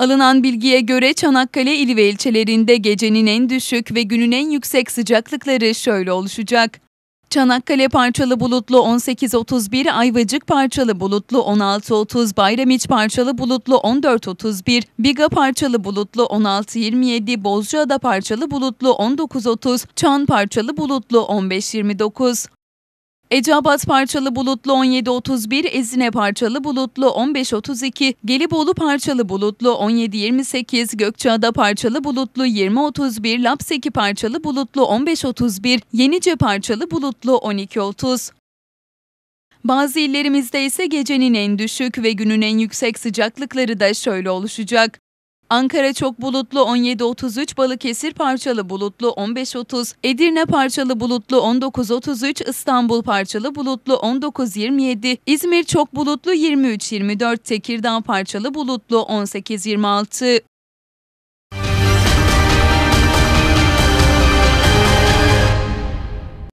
Alınan bilgiye göre Çanakkale il ve ilçelerinde gecenin en düşük ve günün en yüksek sıcaklıkları şöyle oluşacak. Çanakkale parçalı bulutlu 18.31, Ayvacık parçalı bulutlu 16.30, Bayramiç parçalı bulutlu 14.31, Biga parçalı bulutlu 16.27, Bozcaada parçalı bulutlu 19.30, Çan parçalı bulutlu 15.29. Eceabat parçalı bulutlu 17.31, Ezine parçalı bulutlu 15.32, Gelibolu parçalı bulutlu 17.28, Gökçeada parçalı bulutlu 20.31, Lapseki parçalı bulutlu 15.31, Yenice parçalı bulutlu 12.30. Bazı illerimizde ise gecenin en düşük ve günün en yüksek sıcaklıkları da şöyle oluşacak. Ankara çok bulutlu 17.33, Balıkesir parçalı bulutlu 15.30, Edirne parçalı bulutlu 19.33, İstanbul parçalı bulutlu 19.27, İzmir çok bulutlu 23.24, Tekirdağ parçalı bulutlu 18.26.